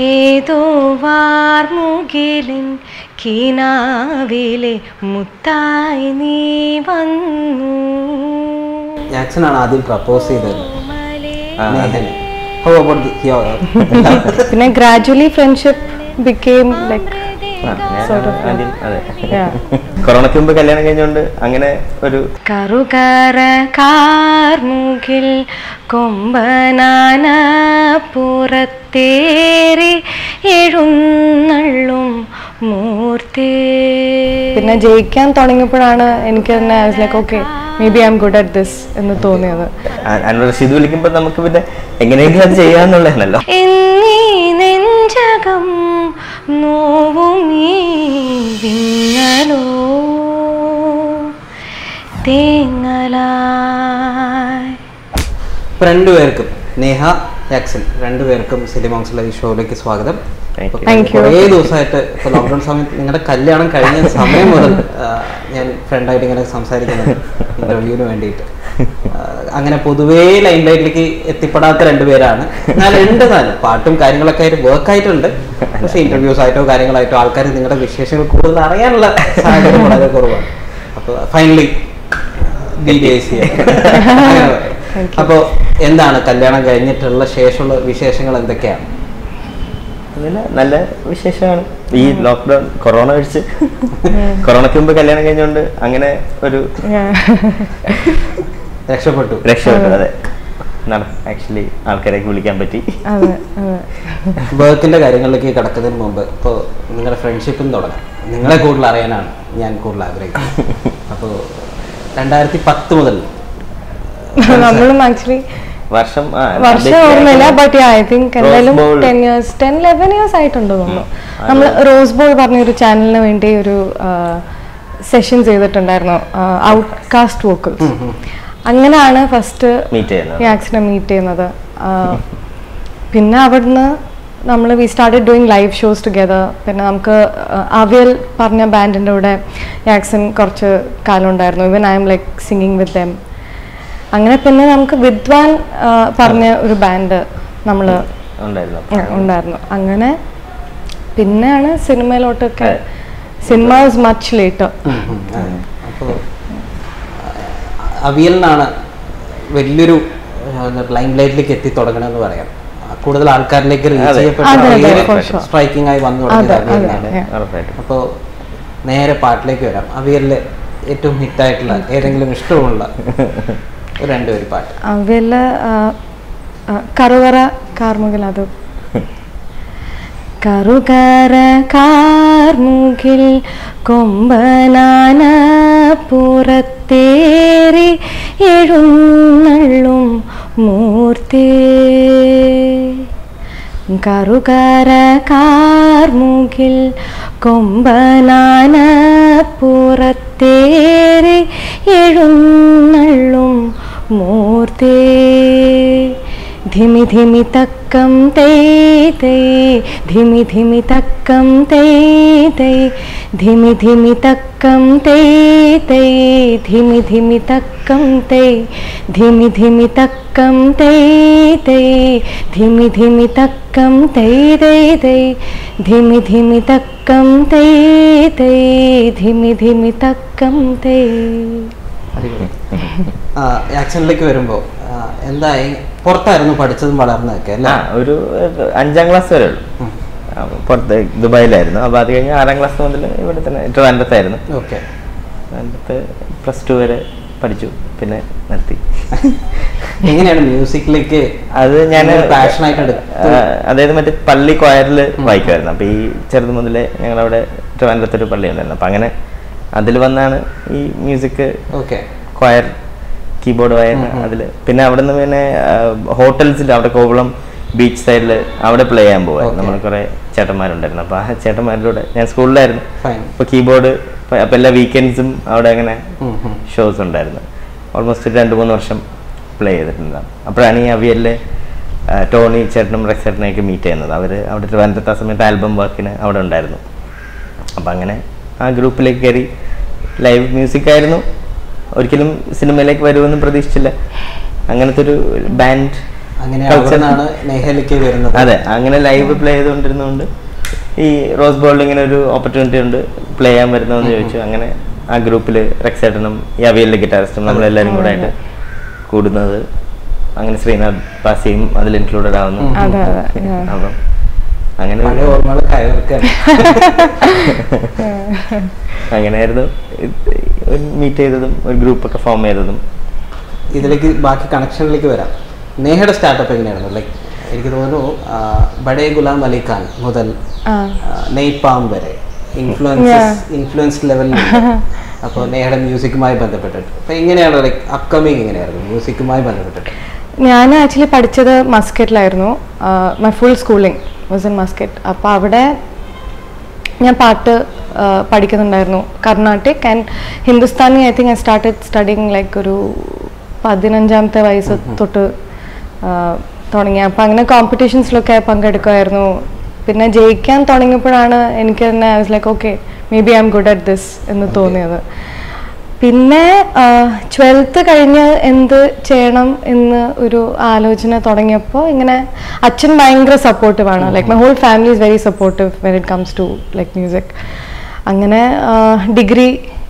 ഏതോ വാർമുകിലിൻ കിനാവിലെ മുത്തായി നീ വന്നു. ജാക്സൺ ആണ് ആദ്യം പ്രപ്പോസ് ചെയ്തത്. your- പിന്നെ ഗ്രാജുവലി ഫ്രണ്ട്ഷിപ്പ് ബിക്കെയിം ലൈക്ക് കൊറോണയ്ക്ക് മുമ്പ് കല്യാണം കഴിഞ്ഞുകൊണ്ട് അങ്ങനെ ഒരു കറുകര കാർമുകിൽ കൊമ്പനാന പുറത്തേറി എഴുന്നള്ളും മൂർത്തി. പിന്നെ ജയിക്കാൻ തുടങ്ങിയപ്പോഴാണ് എനിക്ക് തന്നെ like okay maybe I am good at this എന്ന് തോന്നിയത് അൻവർ റഷീദ് വിളിക്കുമ്പോൾ നമുക്ക് പിന്നെ എങ്ങനെയെങ്കിലും അത് ചെയ്യാന്നുള്ളതാണല്ലോ. നെഞ്ചകം നോവുമീ വിങ്ങലോ തേങ്ങലായി ഇപ്പൊ രണ്ടുപേർക്കും നേഹ ജാക്സൺ രണ്ടുപേർക്കും സിനിമോങ്സിലെ ഈ ഷോയിലേക്ക് സ്വാഗതം. കുറേ ദിവസമായിട്ട് ഇപ്പൊ ലോക്ക്ഡൗൺ സമയത്ത് നിങ്ങളുടെ കല്യാണം കഴിഞ്ഞ സമയം മുതൽ ഞാൻ ഫ്രണ്ടായിട്ട് ഇങ്ങനെ സംസാരിക്കുന്നത് ഇന്റർവ്യൂവിന് വേണ്ടിയിട്ട്. അങ്ങനെ പൊതുവേ ലൈൻ ലൈറ്റിലേക്ക് എത്തിപ്പെടാത്ത രണ്ടുപേരാണ്. എന്നാൽ ഉണ്ട് താനും പാട്ടും കാര്യങ്ങളൊക്കെ ആയിട്ട് വർക്ക് ആയിട്ടുണ്ട്. പക്ഷെ ഇന്റർവ്യൂസ് ആയിട്ടോ കാര്യങ്ങളായിട്ടോ ആൾക്കാർ നിങ്ങളുടെ വിശേഷങ്ങൾ കൂടുതൽ അറിയാനുള്ള സാഹചര്യം വളരെ കുറവാണ്. അപ്പോൾ ഫൈനലി അപ്പോ എന്താണ് കല്യാണം കഴിഞ്ഞിട്ടുള്ള ശേഷമുള്ള വിശേഷങ്ങൾ എന്തൊക്കെയാണ്? നല്ല വിശേഷമാണ്. ഈ ലോക്ക്ഡൗൺ കൊറോണ കഴിച്ച് കൊറോണയ്ക്ക് മുമ്പ് കല്യാണം കഴിഞ്ഞോണ്ട് അങ്ങനെ ഒരു രക്ഷപ്പെട്ടു. രക്ഷപ്പെട്ടു അതെ. ആക്ച്വലി ആൾക്കാരേക്ക് വിളിക്കാൻ പറ്റി. വർക്കിന്റെ കാര്യങ്ങളിലേക്ക് കടക്കുന്നതിന് മുമ്പ് ഇപ്പോൾ നിങ്ങളുടെ ഫ്രണ്ട്ഷിപ്പും തുടങ്ങാം. നിങ്ങളെ കൂടുതൽ അറിയാനാണ് ഞാൻ കൂടുതൽ ആഗ്രഹിക്കുന്നത്. അപ്പോൾ രണ്ടായിരത്തി പത്ത് മുതൽ നമ്മളും ആക്ച്വലി വർഷം വർഷം ഓർമ്മയില്ല ബട്ട് ഐ തിങ്ക് എന്തായാലും ten years ten eleven years ആയിട്ടുണ്ട് തോന്നുന്നു. നമ്മൾ റോസ് ബോൾ പറഞ്ഞൊരു ചാനലിന് വേണ്ടി ഒരു സെഷൻ ചെയ്തിട്ടുണ്ടായിരുന്നു ഔട്ട്കാസ്റ്റ് വോക്കൽസ് അങ്ങനെയാണ് ഫസ്റ്റ് യാക്സിനെ മീറ്റ് ചെയ്യുന്നത്. പിന്നെ അവിടുന്ന് നമ്മൾ we started doing live shows together പിന്നെ നമുക്ക് അവിയൽ പറഞ്ഞ ബാൻഡിന്റെ കൂടെ യാക്സൻ കുറച്ച് കാലം ഉണ്ടായിരുന്നു. Even I am like singing with them അങ്ങനെ പിന്നെ നമുക്ക് വിദ്വാൻ പറഞ്ഞ ഒരു ബാൻഡ് നമ്മൾ ഉണ്ടായിരുന്നു. ഉണ്ടായിരുന്നു. അങ്ങനെ പിന്നെയാണ് സിനിമയിലോട്ടൊക്കെ. സിനിമ വാസ് മച്ച് ലേറ്റർ അപ്പോൾ അവിയലിനാണ് വലിയൊരു ലൈം ലൈറ്റിലേക്ക് എത്തി തുടങ്ങണമെന്ന് പറയാം. കൂടുതൽ ആൾക്കാരിലേക്ക് റീച്ച് ചെയ്യപ്പെട്ട സ്ട്രൈക്കിംഗ് ആയി വന്നു അപ്പോ തുടങ്ങിയത് അപ്പോൾ നേരെ പാട്ടിലേക്ക് വരാം. അവിയലിലെ ഏറ്റവും ഹിറ്റായിട്ടുള്ള ഏതെങ്കിലും ഇഷ്ടമുള്ള ഒരു രണ്ടുപേര് പാട്ട്. അവിയല്ല കറുകറ കാർമുകിൽ അത്. കറുകര കാർമുകിൽ കൊമ്പനാന പുറത്തേറി എഴുന്നള്ളും മൂർത്തി. കറുകര കാർമുകിൽ കൊമ്പനാന പുറത്തേറി എഴുന്നള്ളും मूर्ते धिमि धिमि तक्कं तै तै धिमि धिमि तक्कं तै तै धिमि धिमि तक्कं तै तै धिमि धिमि तक्कं तै धिमि धिमि तक्कं तै तै धिमि धिमि तक्कं तै तै तै धिमि धिमि तक्कं तै तै धिमि धिमि तक्कं तै ആക്ഷനിലേക്ക് വരുമ്പോൾ എന്തായി? പുറത്തായിരുന്നു പഠിച്ചതും വളർന്നതൊക്കെ അല്ല? ഒരു അഞ്ചാം ക്ലാസ് വരെ ഉള്ളു. പുറത്ത് ദുബായിലായിരുന്നു. അപ്പോൾ അത് കഴിഞ്ഞ് ആറാം ക്ലാസ് മുതൽ ഇവിടെ തന്നെ ട്രിവാൻഡത്തായിരുന്നു ഓക്കെ. ട്രിവാൻഡത്ത് പ്ലസ് ടു വരെ പഠിച്ചു പിന്നെ നിർത്തി. എങ്ങനെയാണ് മ്യൂസിക്കിലേക്ക് അത് ഞാൻ പാഷനായിട്ട് അതായത് മറ്റേ പള്ളി കോയറിൽ വായിക്കുമായിരുന്നു. അപ്പോൾ ഈ ചെറുത് മുതലേ ഞങ്ങളവിടെ ട്രിവാൻഡത്തൊരു പള്ളി ഉണ്ടായിരുന്നു അപ്പം അങ്ങനെ അതിൽ വന്നാണ് ഈ മ്യൂസിക് ഓക്കെ കീബോർഡ് വയർ അതിൽ പിന്നെ അവിടെ നിന്ന് പിന്നെ ഹോട്ടൽസിൽ അവിടെ കോവളം ബീച്ച് സൈഡിൽ അവിടെ പ്ലേ ചെയ്യാൻ പോവാം. നമ്മൾ കുറേ ചേട്ടന്മാരുണ്ടായിരുന്നു. അപ്പോൾ ആ ചേട്ടന്മാരിലൂടെ ഞാൻ സ്കൂളിലായിരുന്നു അപ്പോൾ കീബോർഡ് അപ്പോൾ എല്ലാ വീക്കെൻഡ്സും അവിടെ അങ്ങനെ ഷോസ് ഉണ്ടായിരുന്നു. ഓൾമോസ്റ്റ് രണ്ട് മൂന്ന് വർഷം പ്ലേ ചെയ്തിട്ടുണ്ടാകും അപ്പോഴാണ് ഈ അവിയലിലെ ടോണി ചേട്ടനും റെക്സ് ചേട്ടനെയൊക്കെ മീറ്റ് ചെയ്യുന്നത്. അവർ അവിടെ ട്രിവാൻഡ്രത്ത് ആ സമയത്ത് ആൽബം വർക്കിന് അവിടെ ഉണ്ടായിരുന്നു. അപ്പം അങ്ങനെ ആ ഗ്രൂപ്പിലേക്ക് കയറി ലൈവ് മ്യൂസിക് ആയിരുന്നു. ഒരിക്കലും സിനിമയിലേക്ക് വരുമെന്ന് പ്രതീക്ഷിച്ചില്ല. അങ്ങനത്തെ ഒരു ബാൻഡ് അതെ അങ്ങനെ ലൈവ് പ്ലേ ചെയ്തുകൊണ്ടിരുന്നതുകൊണ്ട് ഈ റോസ് ബോളിൽ ഇങ്ങനെ ഒരു ഓപ്പർച്യൂണിറ്റി ഉണ്ട് പ്ലേ ചെയ്യാൻ വരുന്നതെന്ന് ചോദിച്ചു. അങ്ങനെ ആ ഗ്രൂപ്പിൽ റെക്സേട്ടനും ഈ അവിയലിലെ ഗിറ്റാറിസ്റ്റും നമ്മളെല്ലാവരും കൂടെ ആയിട്ട് കൂടുന്നത്. അങ്ങനെ ശ്രീനാഥ് പാസിയും അതിൽ ഇൻക്ലൂഡഡ് ആവുന്നു. അതെ അതെ അപ്പം അങ്ങനെ ഓർമ്മകൾ കയർക്കാണ് അങ്ങനെയായിരുന്നു. മീറ്റ് ചെയ്തതും ഒരു ഗ്രൂപ്പൊക്കെ ഫോം ചെയ്തതും. ഇതിലേക്ക് ബാക്കി കണക്ഷനിലേക്ക് വരാം. നേഹയുടെ സ്റ്റാർട്ടപ്പ് എങ്ങനെയായിരുന്നു? ലൈക്ക് എനിക്ക് തോന്നുന്നു ബഡേ ഗുലാം അലി ഖാൻ മുതൽ നെയ്പാം വരെ ഇൻഫ്ലുവൻസ് ഇൻഫ്ലുവൻസ് ലെവലിൽ അപ്പോൾ നേഹയുടെ മ്യൂസിക്കുമായി ബന്ധപ്പെട്ടിട്ട്. അപ്പോൾ എങ്ങനെയാണ് ലൈക്ക് അപ്കമിങ് എങ്ങനെയായിരുന്നു? മ്യൂസിക്കുമായി ബന്ധപ്പെട്ടിട്ട്. ഞാൻ ആക്ച്വലി പഠിച്ചത് മസ്കറ്റിലായിരുന്നു. My full schooling was in Muscat അപ്പോൾ അവിടെ ഞാൻ പാട്ട് പഠിക്കുന്നുണ്ടായിരുന്നു. Carnatic and Hindustani I think I started studying like ഒരു പതിനഞ്ചാമത്തെ വയസ്സ് തൊട്ട് തുടങ്ങി. അപ്പം അങ്ങനെ കോമ്പറ്റീഷൻസിലൊക്കെ പങ്കെടുക്കുമായിരുന്നു. പിന്നെ ജയിക്കാൻ തുടങ്ങിയപ്പോഴാണ് എനിക്ക് തന്നെ I was like okay maybe I am good at this എന്ന് തോന്നിയത്. പിന്നെ ട്വൽത്ത് കഴിഞ്ഞ് എന്ത് ചെയ്യണം എന്ന് ഒരു ആലോചന തുടങ്ങിയപ്പോൾ ഇങ്ങനെ അച്ഛൻ ഭയങ്കര സപ്പോർട്ടീവാണ് ആണ്. Like my whole family is very supportive when it comes to like music അങ്ങനെ ഡിഗ്രി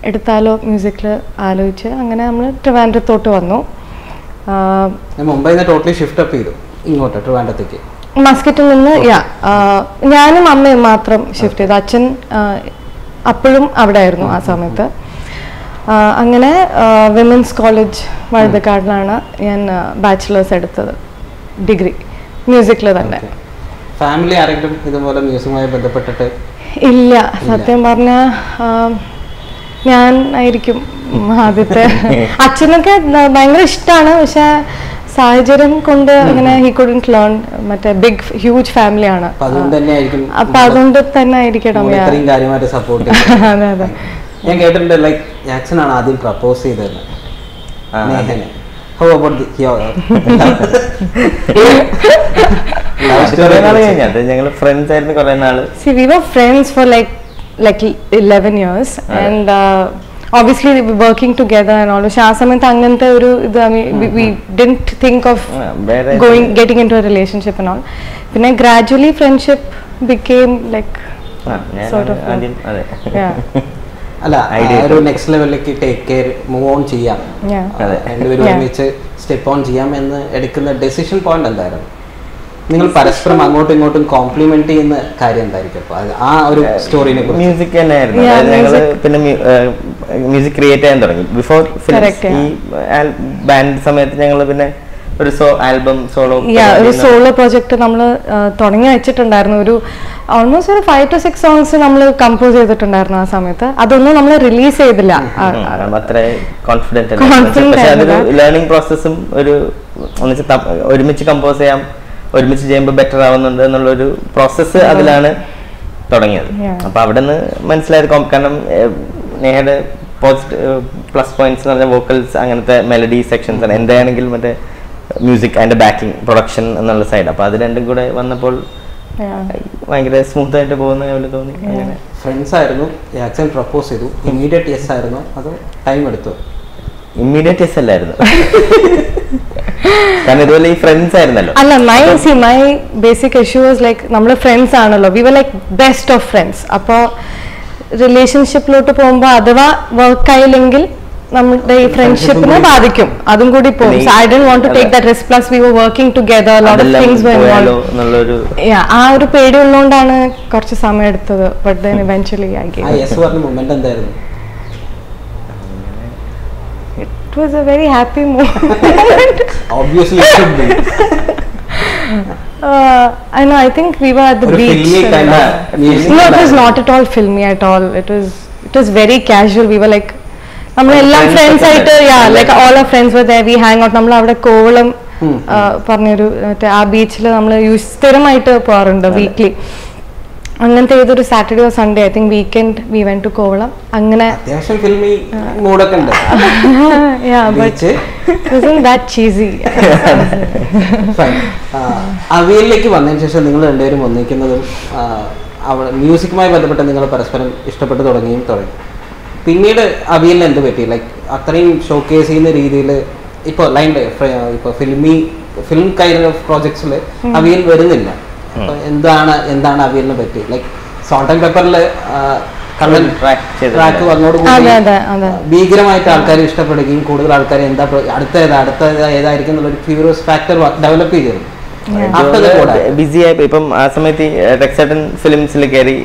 എടുത്താലോ മ്യൂസിക്കിൽ ആലോചിച്ച് അങ്ങനെ നമ്മൾ ട്രിവാൻഡ്രത്തോട്ട് വന്നു. മുംബൈയിൽ നിന്ന് ടോട്ടലി ഷിഫ്റ്റ് അപ്പ് ചെയ്തു. ഇങ്ങോട്ട് ട്രിവാൻഡ്രത്തേക്ക്. മസ്കറ്റിൽ നിന്ന് യാ ഞാനും അമ്മയും മാത്രം ഷിഫ്റ്റ് ചെയ്തു. അച്ഛൻ അപ്പോഴും അവിടെ ആയിരുന്നു ആ സമയത്ത്. അങ്ങനെ വിമൻസ് കോളേജ് വഴുതക്കാടിലാണ് ഞാൻ ബാച്ചിലേഴ്സ് എടുത്തത്. ഡിഗ്രി മ്യൂസിക്കിൽ തന്നെ. ഫാമിലി ആരെങ്കിലും ഇതുപോലെ മ്യൂസിക്കുമായി ബന്ധപ്പെട്ടിട്ട്? ഇല്ല. സത്യം പറഞ്ഞ ഞാൻ ആയിരിക്കും ആദ്യത്തെ. അച്ഛനൊക്കെ ഭയങ്കര ഇഷ്ടമാണ് പക്ഷെ സാഹചര്യം കൊണ്ട് അങ്ങനെ ഹി കുഡന്റ് ലേൺ മറ്റേ ബിഗ് ഹ്യൂജ് ഫാമിലിയാണ് അപ്പൊ അതുകൊണ്ട് തന്നെ ആയിരിക്കും അപ്പൊ അതുകൊണ്ട് തന്നെ ആയിരിക്കണം അതെ അതെ. ഞാൻ കേട്ടിട്ടുണ്ട് ലൈക് ജാക്സനാണ് ആണ് ആദ്യം പ്രപ്പോസ് ചെയ്തത്. ആ, നേഹന് ഹൗ അബൌട്ട് കുറേ നാൾ കഴിഞ്ഞു. അത് ഞങ്ങൾ ഫ്രണ്ട്സ് ആയിരുന്നു കുറേ നാൾ. Like like 11 years and uh, obviously we were working together and all. പക്ഷെ ആ സമയത്ത് അങ്ങനത്തെ ഒരു ഇത് we didn't think of going getting into a relationship and all പിന്നെ gradually friendship became like ah, ഞാൻ അല്ല ഒരു നെക്സ്റ്റ് ലെവലിലേക്ക് ടേക്ക് കെയർ മൂവ് ഓൺ ചെയ്യാം. അതെ. രണ്ടുപേരും. ഒരുമിച്ച് സ്റ്റെപ്പ് ഓൺ ചെയ്യാം എന്ന് എടുക്കുന്ന ഡെസിഷൻ പോയിന്റ് എന്തായിരുന്നു? നിങ്ങൾ പരസ്പരം അങ്ങോട്ടും ഇങ്ങോട്ടും കോംപ്ലിമെന്റ് ചെയ്യുന്ന കാര്യം എന്തായിരിക്കും? ആ ഒരു സ്റ്റോറിനെ കുറിച്ച്. മ്യൂസിക് തന്നെയായിരുന്നു ഞങ്ങൾ അതായത് പിന്നെ മ്യൂസിക് ക്രിയേറ്റ് ചെയ്യാൻ തുടങ്ങി. ബിഫോർ ഈ ബാൻഡ് സമയത്ത് ഞങ്ങൾ പിന്നെ ഒരു ആൽബം സോളോ ഒരു സോളോ പ്രോജക്റ്റ് നമ്മൾ തുടങ്ങി വെച്ചിട്ടുണ്ടായിരുന്നു. ഒരു ഓൾമോസ്റ്റ് ഒരു ഫൈവ് ടു സിക്സ് സോങ്സ് നമ്മൾ കമ്പോസ് ചെയ്തിട്ടുണ്ടായിരുന്നു ആ സമയത്ത്. അതൊന്നും നമ്മൾ റിലീസ് ചെയ്തില്ല. കോൺഫിഡന്റ്. ലേണിംഗ് പ്രോസസ്സും ഒരു ഒരുമിച്ച് കമ്പോസ് ചെയ്യാം ഒരുമിച്ച് ചെയ്യുമ്പോൾ ബെറ്റർ ആവുന്നുണ്ട് എന്നുള്ളൊരു പ്രോസസ്സ് അതിലാണ് തുടങ്ങിയത്. അപ്പൊ അവിടെ നിന്ന് മനസ്സിലായത് കാരണം നേഹയുടെ പ്ലസ് പോയിന്റ്സ് എന്ന് പറഞ്ഞാൽ വോക്കൽസ് അങ്ങനത്തെ മെലഡി സെക്ഷൻസ് ആണ്. എന്താണെങ്കിലും മറ്റേ മ്യൂസിക് ആൻഡ് ബാക്കിംഗ് പ്രൊഡക്ഷൻ എന്നുള്ള സൈഡ് അപ്പൊ അത് രണ്ടും കൂടെ വന്നപ്പോൾ. ഭയങ്കര സ്മൂത്ത് ആയിട്ട് പോകുന്ന പോലെ തോന്നി. അങ്ങനെ. ഫ്രണ്ട്സ് ആയിരുന്നു. ജാക്സൺ പ്രപ്പോസ് ചെയ്തു. ഇമ്മീഡിയറ്റ് യെസ് ആയിരുന്നു. അത് ടൈം എടുത്തു. ഇമ്മീഡിയറ്റ് യെസ് അല്ലായിരുന്നു. കാരണം ഇതുപോലെ ഈ ഫ്രണ്ട്സ് ആയിരുന്നല്ലോ. അല്ല my see my basic issue was like നമ്മൾ ഫ്രണ്ട്സ് ആണല്ലോ. We were like best of friends അപ്പോൾ റിലേഷൻഷിപ്പിലോട്ട് പോകുമ്പോൾ അഥവാ വർക്ക് ആയില്ലെങ്കിൽ നമ്മുടെ ഈ ഫ്രണ്ട്ഷിപ്പിനെ ബാധിക്കും. അതും കൂടി പോകും പിന്നെ ഈ- I don't want to take അതെ. That risk plus we were working together lot of അതെല്ലാം തിങ്സ് വർ പോയാലോ എന്നുള്ളൊരു Yeah, ആ ഒരു പേടി ഉള്ളതുകൊണ്ടാണ് കുറച്ച് സമയം എടുത്തത്. But then eventually I ah gave yes പറഞ്ഞ മൊമെന്റ് എന്തായിരുന്നു? It was a very happy moment obviously I know, I think we were at the ഒരു beach. Filmy and- kind of music No, it was not at all filmy at all. It was it was very casual. We were like നമ്മളെല്ലാം friends ആയിട്ട് yeah. Like all of friends with we hang out നമ്മൾ അവിടെ കോവളം പറഞ്ഞൊരു മറ്റേ ആ ബീച്ചിൽ നമ്മൾ use സ്ഥിരമായിട്ട് പോകാറുണ്ട്. വീക്ക്ലി അങ്ങനത്തെ ഏതൊരു Saturday or Sunday I think weekend we went to Kovalam. അങ്ങനെ അവിയലിലേക്ക് വന്നതിന് ശേഷം നിങ്ങൾ രണ്ടുപേരും ഒന്നിക്കുന്നതും മ്യൂസിക്കുമായി ബന്ധപ്പെട്ട് നിങ്ങൾ പരസ്പരം ഇഷ്ടപ്പെട്ട് തുടങ്ങിയും തുടങ്ങി. പിന്നീട് അവിയലിന് എന്ത് പറ്റി? ലൈക്ക് അത്രയും ഷോക്കേസ് ചെയ്യുന്ന രീതിയിൽ ഇപ്പൊ ലൈൻ ഇപ്പൊ ഫിലിമി ഫിലിം കൈൻഡ് ഓഫ് പ്രോജക്ട്സിൽ അവിയൽ വരുന്നില്ല. അപ്പൊ എന്താണ് എന്താണ് അവിയലിനെ പറ്റി? ലൈക്ക് സോൾട്ട് ആൻഡ് പേപ്പറിൽ കള്ളൻ ട്രാക്ക് ഭീകരമായിട്ട് ആൾക്കാർ ഇഷ്ടപ്പെടുകയും കൂടുതൽ ആൾക്കാർ എന്താ അടുത്ത ഏതാ അടുത്ത ഏതാ ഏതായിരിക്കും എന്നുള്ള ഒരു ക്യൂരിയസ് ഫാക്ടർ ഡെവലപ്പ് ചെയ്തിരുന്നു. ബിസി ആയി ഇപ്പം ആ സമയത്ത് ടെക്സൈറ്റൻ ഫിലിംസിൽ കയറി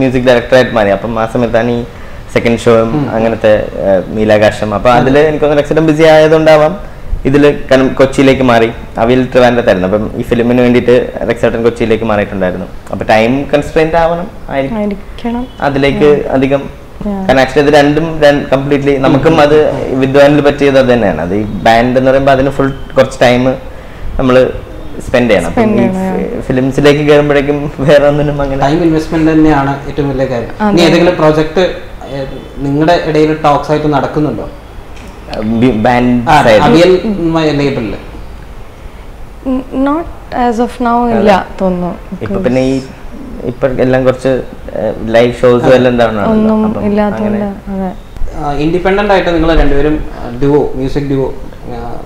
മ്യൂസിക് ഡയറക്ടറായിട്ട് മാറി. അപ്പം ആ സമയത്താണ് ഈ സെക്കൻഡ് ഷോയും അങ്ങനത്തെ നീലാകാശം അപ്പൊ അതിൽ എനിക്ക് ടെക്സൈറ്റൻ ബിസി ആയതുകൊണ്ടാവാം ഇതിൽ കാരണം കൊച്ചിയിലേക്ക് മാറി. അവിൽ ട്രിവാൻഡത്തായിരുന്നു അപ്പം ഈ ഫിലിമിന് വേണ്ടിയിട്ട് റെക്സൈറ്റൻ കൊച്ചിയിലേക്ക് മാറിയിട്ടുണ്ടായിരുന്നു. അപ്പൊ ടൈം കൺസ്ട്രെയിന്റ് ആവണം ആയിരിക്കണം. അതിലേക്ക് അധികം. കാരണം ആക്ച്വലി ഇത് രണ്ടും കംപ്ലീറ്റ്ലി നമുക്കും അത് വിദ്വാനിൽ പറ്റിയത് അത് തന്നെയാണ്. അത് ഈ ബാൻഡ് എന്ന് പറയുമ്പോൾ അതിന് ഫുൾ കുറച്ച് ടൈം നമ്മൾ സ്പെൻഡ് ചെയ്യണം. ഫിലിംസിലേക്ക് കയറുമ്പോഴേക്കും വേറെ ഒന്നിനും അങ്ങനെ ടൈം ഇൻവെസ്റ്റ്മെന്റ് തന്നെയാണ് ഏറ്റവും വലിയ കാര്യം. ഇനി ഏതെങ്കിലും പ്രോജക്റ്റ് നിങ്ങളുടെ ഇടയിൽ ടോക്സ് ആയിട്ട് നടക്കുന്നുണ്ടോ? നോട്ട് ആസ് ഓഫ് നൗ ഇല്ല തോന്നുന്നു. ഇപ്പൊ പിന്നെ ഈ ഇപ്പൊ എല്ലാം കുറച്ച് ലൈവ് ഷോസ് എല്ലാം ഒന്നും ഇല്ലാത്തതുകൊണ്ട് ഇൻഡിപെൻഡന്റ് ആയിട്ട് നിങ്ങൾ രണ്ടുപേരും ഡുവോ മ്യൂസിക് ഡുവോ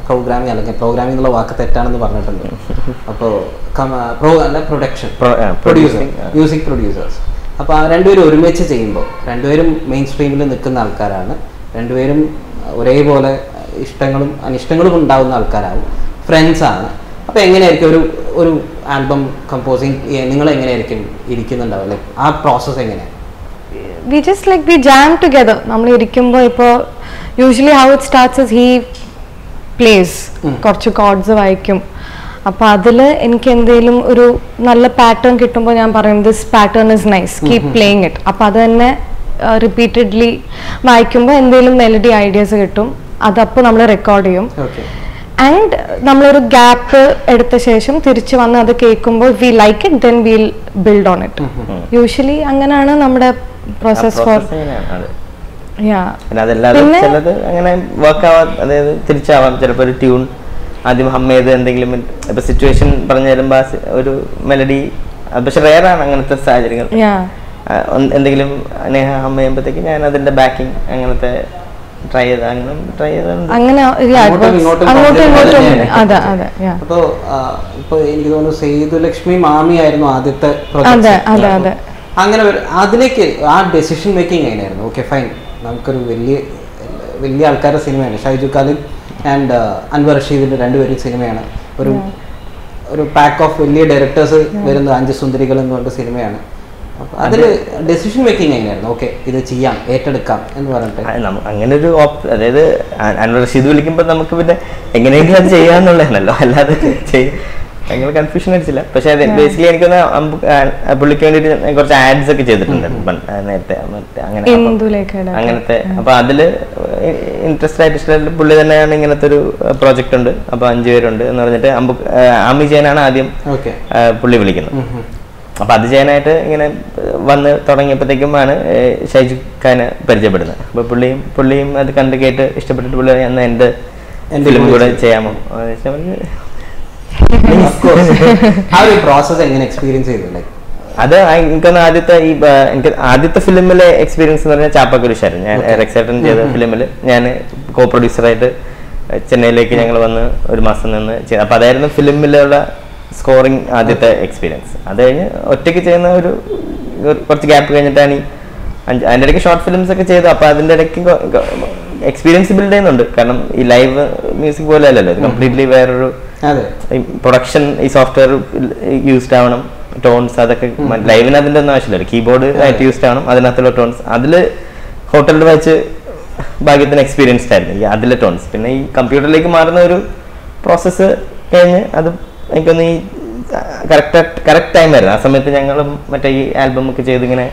പ്രോഗ്രാമിംഗ് അല്ലെങ്കിൽ പ്രോഗ്രാമിംഗ് എന്നുള്ള വാക്ക് തെറ്റാണെന്ന് പറഞ്ഞിട്ടുണ്ട്. അപ്പോൾ പ്രോ അല്ല പ്രൊഡക്ഷൻ പ്രൊഡ്യൂസർ മ്യൂസിക് പ്രൊഡ്യൂസേഴ്സ് അപ്പോൾ ആ. രണ്ടുപേരും ഒരുമിച്ച് ചെയ്യുമ്പോൾ രണ്ടുപേരും മെയിൻ സ്ട്രീമിൽ നിൽക്കുന്ന ആൾക്കാരാണ്. രണ്ടുപേരും ഒരേപോലെ ഇഷ്ടങ്ങളും അനിഷ്ടങ്ങളും ഉണ്ടാവുന്ന ആൾക്കാരാണ് ഫ്രണ്ട്സ് ആണ്. അപ്പോൾ എങ്ങനെയായിരിക്കും ഒരു ഒരു ആൽബം കമ്പോസിങ് നിങ്ങൾ എങ്ങനെയായിരിക്കും ഇരിക്കുന്നുണ്ടാവും ലൈക്ക് ആ പ്രോസസ്സ് എങ്ങനെയാണ് we just like we jam together നമ്മൾ ഇരിക്കുമ്പോൾ ഇപ്പോൾ usually how it starts he plays കുറച്ച് കോഡ്സ് വായിക്കും. അപ്പൊ അതിൽ എനിക്ക് എന്തെങ്കിലും ഒരു നല്ല പാറ്റേൺ കിട്ടുമ്പോൾ ഞാൻ പറയും this pattern is nice keep playing it അപ്പൊ അത് തന്നെ റിപ്പീറ്റഡ്ലി വായിക്കുമ്പോൾ എന്തെങ്കിലും മെലഡി ഐഡിയാസ് കിട്ടും. അതപ്പോൾ നമ്മൾ റെക്കോർഡ് ചെയ്യും. ആൻഡ് നമ്മളൊരു ഗ്യാപ്പ് എടുത്ത ശേഷം തിരിച്ചു വന്ന് അത് കേൾക്കുമ്പോൾ we like it then will build on it usually അങ്ങനെയാണ് നമ്മുടെ പ്രോസസ് ഫോർ പിന്നെ അതല്ലാതെ ചിലത് അങ്ങനെ വർക്ക് ആവാം അതായത് തിരിച്ചാവാം. ചിലപ്പോൾ ഒരു ട്യൂൺ ആദ്യം ഹം ചെയ്ത് എന്തെങ്കിലും ഇപ്പൊ സിറ്റുവേഷൻ പറഞ്ഞു തരുമ്പോ ഒരു മെലഡി പക്ഷെ റേറാണ് അങ്ങനത്തെ സാഹചര്യങ്ങൾ. യാ എന്തെങ്കിലും നേഹ ഹം ചെയ്യുമ്പോഴത്തേക്ക് ഞാൻ അതിന്റെ ബാക്കിംഗ് അങ്ങനത്തെ ട്രൈ ചെയ്ത് അങ്ങനെ ട്രൈ. അപ്പോ ഇപ്പൊ എനിക്ക് തോന്നുന്നു സേതുലക്ഷ്മി മാമി ആയിരുന്നു ആദ്യത്തെ. അങ്ങനെ ഒരു അതിലേക്ക് ആ ഡെസിഷൻ മേക്കിംഗ് എങ്ങനെയായിരുന്നു? ഓക്കെ ഫൈൻ നമുക്കൊരു വലിയ വലിയ ആൾക്കാരുടെ സിനിമയാണ്. ഷൈജു ഖാലിൻ ആൻഡ് അൻവർ റഷീദിന്റെ രണ്ടുപേരും സിനിമയാണ്. ഒരു ഒരു പാക്ക് ഓഫ് വലിയ ഡയറക്ടേഴ്സ് വരുന്ന അഞ്ച് സുന്ദരികൾ എന്ന് പറഞ്ഞ സിനിമയാണ്. അതിൽ ഡെസിഷൻ മേക്കിംഗ് എങ്ങനെയായിരുന്നു ഓക്കെ ഇത് ചെയ്യാം ഏറ്റെടുക്കാം എന്ന് പറഞ്ഞിട്ട്. അങ്ങനെ ഒരു ഓപ്ഷൻ അതായത് അൻവർ റഷീദ് വിളിക്കുമ്പോൾ നമുക്ക് പിന്നെ എങ്ങനെയെങ്കിലും അത് ചെയ്യാന്നുള്ളതാണല്ലോ. അല്ലാതെ അങ്ങനെ കൺഫ്യൂഷൻ അടിച്ചില്ല. പക്ഷെ അത് ബേസിക്കലി എനിക്കൊന്ന് പുള്ളിക്ക് വേണ്ടിയിട്ട് കുറച്ച് ആഡ്സ് ഒക്കെ ചെയ്തിട്ടുണ്ട്. നേരത്തെ അങ്ങനെ. അങ്ങനത്തെ. അപ്പൊ അതിൽ ഇൻട്രസ്റ്റ് ആയിട്ട് ഇഷ്ടമായിട്ട് പുള്ളി തന്നെയാണ് ഇങ്ങനത്തെ ഒരു പ്രോജക്റ്റ് ഉണ്ട്. അപ്പൊ അഞ്ചു പേരുണ്ട് എന്ന് പറഞ്ഞിട്ട് അമ്പു ആമി ചെയ്യാനാണ് ആദ്യം പുള്ളി വിളിക്കുന്നത്. അപ്പൊ അത് ചെയ്യാനായിട്ട് ഇങ്ങനെ വന്ന് തുടങ്ങിയപ്പോഴത്തേക്കുമാണ് ഷൈജു ഖാനെ പരിചയപ്പെടുന്നത്. അപ്പൊ പുള്ളിയും പുള്ളിയും അത് കണ്ട് കേട്ട് ഇഷ്ടപ്പെട്ടിട്ട് പുള്ളി എന്ന എന്റെ ഫിലിം കൂടെ കൂടെ ചെയ്യ്." ചെയ്യാമോ? ആ, ഒരു പ്രോസസ് എങ്ങനെ എക്സ്പീരിയൻസ് അത് എനിക്ക് എനിക്കൊന്ന് ആദ്യത്തെ ഈ എനിക്ക് ആദ്യത്തെ ഫിലിമിലെ എക്സ്പീരിയൻസ് എന്ന് പറഞ്ഞാൽ ചാപ്പക്കുരിശായിരുന്നു. ഞാൻ റെക്സേട്ടൻ ചെയ്ത ഫിലിമിൽ ഞാൻ കോ പ്രൊഡ്യൂസറായിട്ട് ചെന്നൈയിലേക്ക് ഞങ്ങൾ വന്ന് ഒരു മാസം നിന്ന് ചെയ്തു. അപ്പൊ അതായിരുന്നു ഫിലിമിലുള്ള സ്കോറിങ് ആദ്യത്തെ എക്സ്പീരിയൻസ് അത് കഴിഞ്ഞ് ഒറ്റയ്ക്ക് ചെയ്യുന്ന ഒരു കുറച്ച് ഗ്യാപ്പ് കഴിഞ്ഞിട്ടാണ് ഈ അഞ്ച് അതിന്റെ ഇടയ്ക്ക് ഷോർട്ട് ഫിലിംസ് ഒക്കെ ചെയ്തു. അപ്പൊ അതിന്റെ ഇടയ്ക്ക് എക്സ്പീരിയൻസ് ബിൽഡ് ചെയ്യുന്നുണ്ട്. കാരണം ഈ ലൈവ് മ്യൂസിക് പോലെ അല്ലല്ലോ. കംപ്ലീറ്റ്ലി വേറൊരു പ്രൊഡക്ഷൻ ഈ സോഫ്റ്റ്വെയർ യൂസ്ഡ് ആവണം ടോൺസ് അതൊക്കെ ലൈവിന് അതിന്റെ ഒന്നും ആവശ്യമില്ല. കീബോർഡ് ആയിട്ട് യൂസ്ഡ് ആവണം അതിനകത്തുള്ള ടോൺസ് അതിൽ ഹോട്ടലിൽ വെച്ച് ഭാഗ്യത്തിന് എക്സ്പീരിയൻസ്ഡ് ആയിരുന്നു ഈ അതിലെ ടോൺസ് പിന്നെ ഈ കമ്പ്യൂട്ടറിലേക്ക് മാറുന്ന ഒരു പ്രോസസ്സ് കഴിഞ്ഞ് അത് എനിക്കൊന്ന് ഈ കറക്റ്റ് കറക്റ്റ് ടൈം ആയിരുന്നു. ആ സമയത്ത് ഞങ്ങളും മറ്റേ ഈ ആൽബം ഒക്കെ ചെയ്ത് ഇങ്ങനെ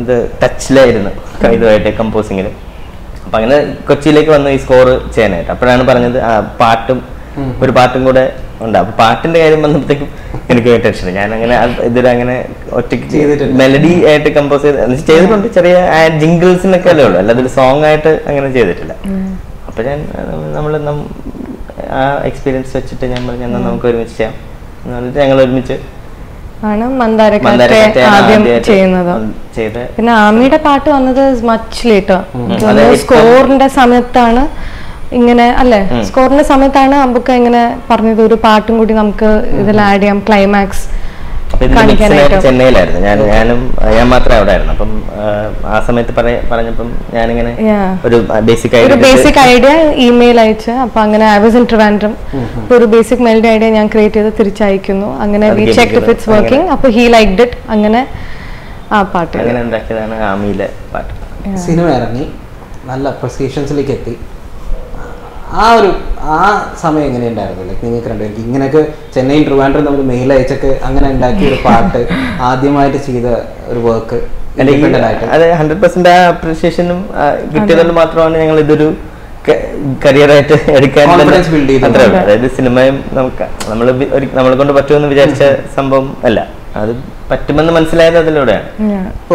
ഇത് ടച്ചിലായിരുന്നു ഇതുമായിട്ട് കമ്പോസിങ്ങിൽ അപ്പൊ അങ്ങനെ കൊച്ചിയിലേക്ക് വന്ന് ഈ സ്കോർ ചെയ്യാനായിട്ട്. അപ്പോഴാണ് പറഞ്ഞത് ആ പാട്ടും ഒരു പാട്ടും കൂടെ ഉണ്ട്. അപ്പൊ പാട്ടിന്റെ കാര്യം വന്നപ്പോഴത്തേക്കും എനിക്ക് ടെൻഷൻ ഞാൻ അങ്ങനെ ഇതിലങ്ങനെ ഒറ്റയ്ക്ക് ചെയ്തിട്ട് മെലഡി ആയിട്ട് കമ്പോസ് ചെയ്ത് ചെയ്തിട്ടുണ്ട്. ചെറിയ ജിംഗിൾസിനൊക്കെ അല്ലേ ഉള്ളൂ. അല്ലാതെ ഒരു സോങ് ആയിട്ട് അങ്ങനെ ചെയ്തിട്ടില്ല. അപ്പൊ ഞാൻ നമ്മൾ ആ എക്സ്പീരിയൻസ് വെച്ചിട്ട് ഞാൻ പറഞ്ഞു എന്നാൽ നമുക്ക് ഒരുമിച്ച് ചെയ്യാം. എന്ന് പറഞ്ഞിട്ട് ഞങ്ങൾ ഒരുമിച്ച് ആണ് മന്ദാരക്കാറ്റെ ആദ്യം ചെയ്യുന്നത്. പിന്നെ ആമിയുടെ പാട്ട് വന്നത് മച്ച് ലേറ്റർ സ്കോറിന്റെ സമയത്താണ് ഇങ്ങനെ അല്ലെ? സ്കോറിന്റെ സമയത്താണ് അമ്പുക്ക ഇങ്ങനെ പറഞ്ഞത്. ഒരു പാട്ടും കൂടി നമുക്ക് ഇതിൽ ആഡ് ചെയ്യാം. ക്ലൈമാക്സ് കാണിക്കാനായിട്ട്. ചെന്നൈയിലായിരുന്നു. ഞാൻ ഞാനും ഞാൻ മാത്രമേ അവിടെ ആയിരുന്നു അപ്പം ആ, സമയത്ത് പറഞ്ഞപ്പം ഞാനിങ്ങനെ ഒരു ബേസിക് ഒരു ബേസിക് ഐഡിയ ഇമെയിൽ അയച്ച്. അപ്പൊ അങ്ങനെ ഐ വാസ് ഇൻ ട്രിവാൻഡ്രം ഒരു ബേസിക് മെയിൽ ഐഡിയ ഞാൻ ക്രിയേറ്റ് ചെയ്ത് തിരിച്ചയക്കുന്നു. അങ്ങനെ we check if it's working അപ്പൊ ഹി ലൈക്ക് ഡിറ്റ് അങ്ങനെ ആ പാട്ട്. അങ്ങനെ ഉണ്ടാക്കിയതാണ് ആമിയിലെ പാട്ട്. സിനിമ ഇറങ്ങി. നല്ല അപ്രിസിയേഷൻസിലേക്ക് എത്തി. ആ ഒരു ആ സമയം എങ്ങനെയുണ്ടായിരുന്നു ലൈക്ക് നിങ്ങൾക്ക് രണ്ടുപേർക്ക് ഇങ്ങനെയൊക്കെ ചെന്നൈ ട്രിവാൻഡ്രം നമ്മൾ മെയിൽ അയച്ചൊക്കെ അങ്ങനെ ഉണ്ടാക്കിയ ഒരു പാട്ട് ആദ്യമായിട്ട് ചെയ്ത ഒരു വർക്ക് അതെ ഹൺഡ്രഡ് പെർസെന്റ് ആ അപ്രീഷിയേഷനും കിട്ടിയതുകൊണ്ട് മാത്രമാണ് ഞങ്ങൾ ഇതൊരു കരിയറായിട്ട് എടുക്കാൻ. അതായത് സിനിമയും നമുക്ക് നമ്മൾ നമ്മളെ കൊണ്ട് പറ്റുമെന്ന് വിചാരിച്ച സംഭവം അല്ല. അത് പറ്റുമെന്ന് മനസ്സിലായത് അതിലൂടെയാണ്.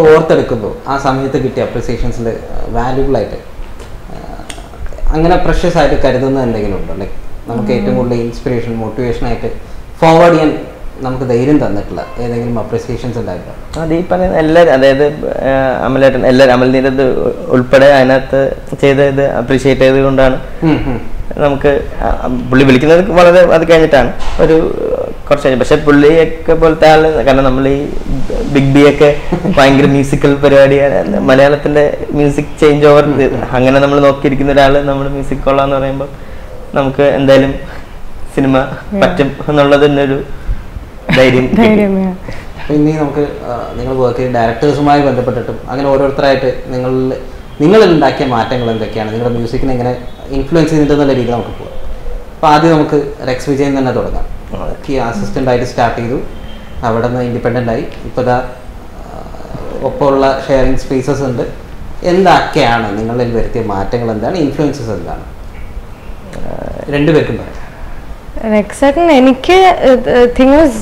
ഓർത്തെടുക്കുമ്പോൾ ആ സമയത്ത് കിട്ടിയ അപ്രിസിയേഷൻസിൽ വാല്യൂബിൾ ആയിട്ട് അങ്ങനെ പ്രഷ്യസ് ആയിട്ട് കരുതുന്ന എന്തെങ്കിലും ഉണ്ടോ? ലൈക്ക് നമുക്ക് ഏറ്റവും കൂടുതൽ ഇൻസ്പിറേഷൻ മോട്ടിവേഷൻ ആയിട്ട് ഫോർവേഡ് ചെയ്യാൻ നമുക്ക് ധൈര്യം തന്നിട്ടുള്ള ഏതെങ്കിലും അപ്രിസിയേഷൻസ് ഉണ്ടായിട്ടോ അത് ഈ പറയുന്ന എല്ലാവരും അതായത് അമലേട്ടൻ എല്ലാവരും അമൽ ഉൾപ്പെടെ അതിനകത്ത് ചെയ്ത ഇത് അപ്രീഷിയേറ്റ് ചെയ്തുകൊണ്ടാണ് നമുക്ക് പുള്ളി വിളിക്കുന്നത് വളരെ അത് കഴിഞ്ഞിട്ടാണ്. ഒരു കുറച്ച് കഴിഞ്ഞു പക്ഷെ പുള്ളിയൊക്കെ പോലത്തെ ആൾ. കാരണം നമ്മൾ ഈ ബിഗ് ബി ഒക്കെ ഭയങ്കര മ്യൂസിക്കൽ പരിപാടിയാണ്. മലയാളത്തിന്റെ മ്യൂസിക് ചേഞ്ച് ഓവർ അങ്ങനെ നമ്മൾ നോക്കിയിരിക്കുന്ന ഒരാൾ നമ്മൾ മ്യൂസിക് കൊള്ളാന്ന് പറയുമ്പോൾ നമുക്ക് എന്തായാലും സിനിമ പറ്റും എന്നുള്ളത് തന്നെ ഒരു ധൈര്യം പിന്നെ നമുക്ക് നിങ്ങൾ വർക്ക് ചെയ്ത ഡയറക്ടേഴ്സുമായി ബന്ധപ്പെട്ടിട്ടും അങ്ങനെ ഓരോരുത്തരായിട്ട് നിങ്ങൾ നിങ്ങളിൽ ഉണ്ടാക്കിയ മാറ്റങ്ങൾ എന്തൊക്കെയാണ്? നിങ്ങളുടെ മ്യൂസിക്കിനെ എങ്ങനെ ഇൻഫ്ലുവൻസ് ചെയ്തിട്ടുള്ള രീതിയിൽ നമുക്ക് പോകാം അപ്പോൾ ആദ്യം നമുക്ക് റെക്സ് വിജയൻ തന്നെ തുടങ്ങാം. അസിസ്റ്റന്റ് ആയിട്ട് സ്റ്റാർട്ട് ചെയ്തു. അവിടെ നിന്ന് ഇൻഡിപെൻഡന്റ് ആയി ഇപ്പോൾ ഇതാ ഒപ്പമുള്ള ഷെയറിങ് സ്പേസസ് ഉണ്ട്. എന്തൊക്കെയാണ് നിങ്ങളിൽ വരുത്തിയ മാറ്റങ്ങൾ എന്താണ്? ഇൻഫ്ലുവൻസസ് എന്താണ്? രണ്ടുപേർക്കും പറയാം. റെക്സേട്ടൻ എനിക്ക് തിങ് വാസ്